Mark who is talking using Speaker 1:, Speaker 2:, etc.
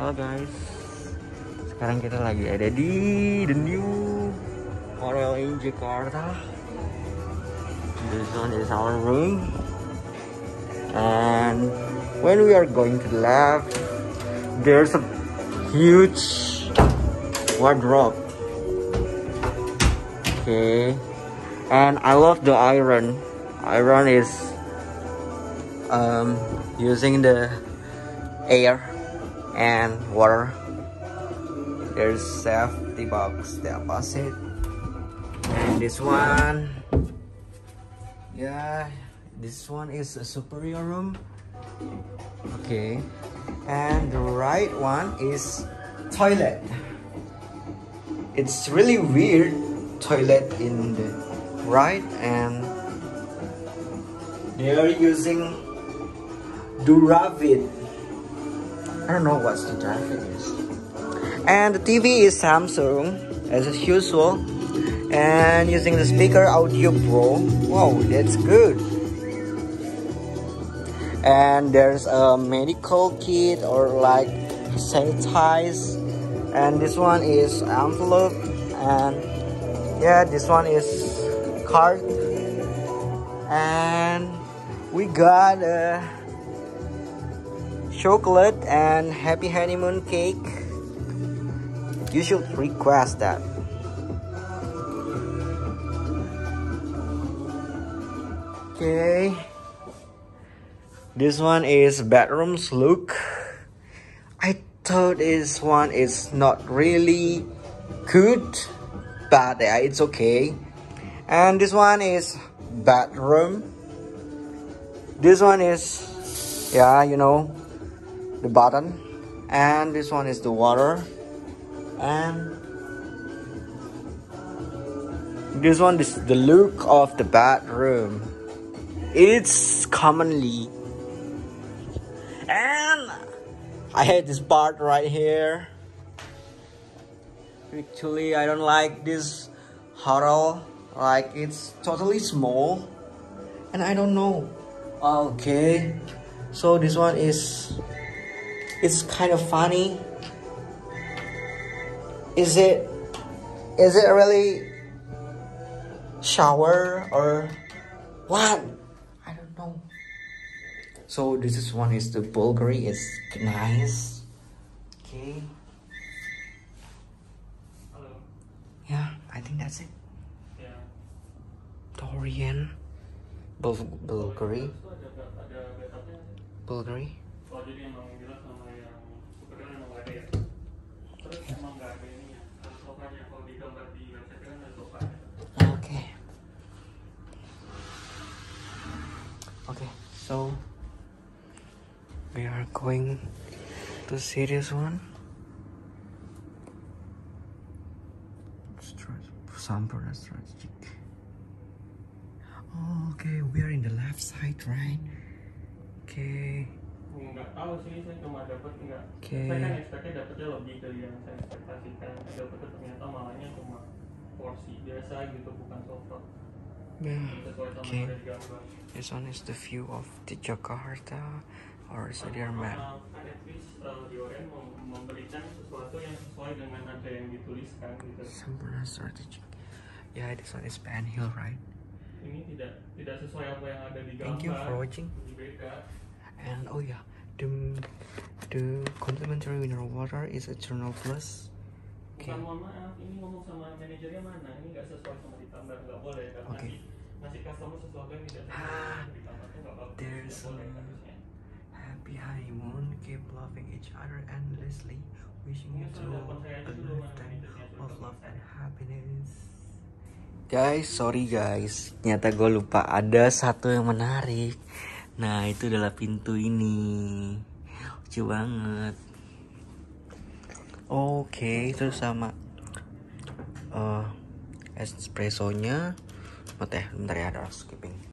Speaker 1: Halo guys. Sekarang kita lagi ada di The New Hotel in Jakarta. This one is our room. And when we are going to the left There's a huge wardrobe. Okay. And I love the iron. Iron is um, using the air and water. There's safety box the opposite. And this one, yeah, this one is a superior room. Okay, and the right one is toilet. It's really weird toilet in the right and they are using Duravit I don't know what the traffic is. And the TV is Samsung as usual. And using the speaker Audio Pro. Wow, that's good. And there's a medical kit or like sanitize. And this one is envelope. And yeah, this one is card. And we got a chocolate and happy honeymoon cake. You should request that. Okay. This one is bedrooms look. I thought this one is not really good but yeah, it's okay. And this one is bedroom this one is yeah you know the button and this one is the water. And this one is the look of the bathroom. It's commonly. And I hate this part right here. Actually I don't like this hotel like it's totally small. And I don't know. Okay. So this one is it's kind of funny is it is it really shower or what i don't know so this is one is the bulgari it's nice okay
Speaker 2: Halo.
Speaker 1: yeah i think that's it
Speaker 2: Yeah.
Speaker 1: dorian Bul bulgari
Speaker 2: Terus tuh ada ada backupnya sih.
Speaker 1: bulgari
Speaker 2: Oh jadi emang bilang sama yang superior emang nggak ada
Speaker 1: okay. Okay so we are going to this one. Sampoerna Strategic okay we are in the left side right? Okay
Speaker 2: Nggak tahu sih saya cuma dapat nggak.
Speaker 1: Oke.
Speaker 2: Saya kan expectnya dapetnya lebih dari yang saya ekspektasikan. Dapetnya ternyata malahnya cuma porsi biasa gitu bukan
Speaker 1: yeah
Speaker 2: Sesuai sama
Speaker 1: Okay. this one is the view of the Jakarta or Sudirman
Speaker 2: mem- memberikan sesuatu yang sesuai dengan ada yang dituliskan gitu.
Speaker 1: Sampurna strategic yeah this one is Pan Hill right
Speaker 2: Ini tidak tidak sesuai apa yang ada di gambar.
Speaker 1: Thank you for watching.
Speaker 2: Beda.
Speaker 1: And oh yeah, the the complimentary mineral water is Eternal Plus. Okay.
Speaker 2: Bukan mohon maaf, ini ngomong sama manajernya mana? Ini nggak sesuai sama ditambah nggak boleh?
Speaker 1: Oke.
Speaker 2: Ngasih ngasih customer sesuatu yang tidak
Speaker 1: Ah,
Speaker 2: ditambah tuh nggak bagus.
Speaker 1: there's
Speaker 2: boleh
Speaker 1: a-
Speaker 2: harusnya.
Speaker 1: Happy honeymoon, keep loving each other endlessly, wishing you
Speaker 2: aja
Speaker 1: a lifetime of love and happiness. Guys, sorry guys, ternyata gue lupa ada satu yang menarik. Nah, itu adalah pintu ini. Lucu banget. Oke, terus sama eh espressonya. Oh, teh, bentar ya, ada skipping.